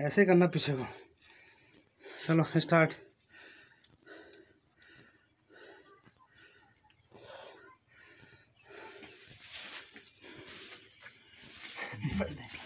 ऐसे करना पीछे को। चलो स्टार्ट